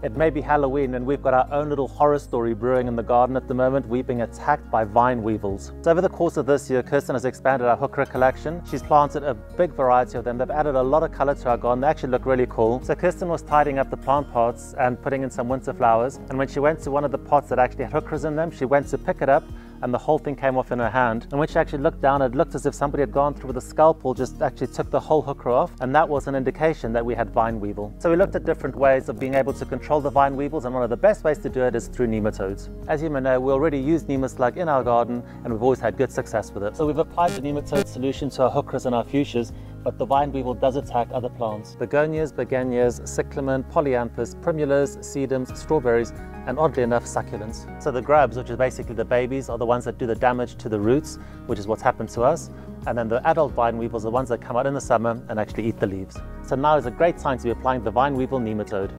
It may be Halloween and we've got our own little horror story brewing in the garden at the moment. We've been attacked by vine weevils. So over the course of this year, Kirsten has expanded our heuchera collection. She's planted a big variety of them. They've added a lot of color to our garden. They actually look really cool. So Kirsten was tidying up the plant pots and putting in some winter flowers. And when she went to one of the pots that actually had heucheras in them, she went to pick it up and the whole thing came off in her hand. And when she actually looked down, it looked as if somebody had gone through with a scalpel, just actually took the whole heuchera off. And that was an indication that we had vine weevil. So we looked at different ways of being able to control the vine weevils. And one of the best ways to do it is through nematodes. As you may know, we already use Nemaslug in our garden and we've always had good success with it. So we've applied the nematode solution to our heucheras and our fuchsias but the vine weevil does attack other plants. Begonias, begonias, cyclamen, polyanthus, primulas, sedums, strawberries, and oddly enough, succulents. So the grubs, which are basically the babies, are the ones that do the damage to the roots, which is what's happened to us. And then the adult vine weevils are the ones that come out in the summer and actually eat the leaves. So now is a great time to be applying the vine weevil nematode.